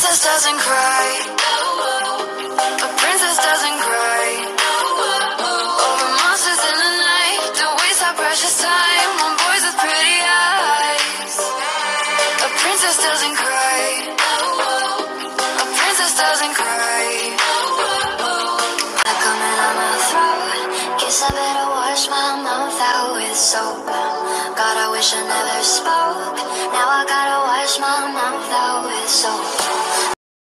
princess doesn't cry. A princess doesn't cry. Over monsters in the night, don't waste our precious time on boys with pretty eyes. A princess doesn't cry. A princess doesn't cry. Blood coming out my throat. Guess I better wash my mouth out with soap. God, I wish I never spoke. Now I gotta wash my mouth out with soap.